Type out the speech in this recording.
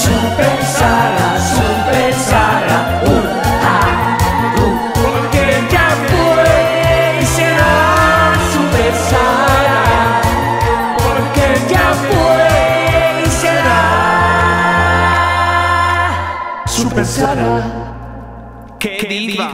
Super Sara, Super Sara, uh, ah, uh, porque ya fue y será Super Sara, porque ya fue y será Super Sara. ¡Qué diva!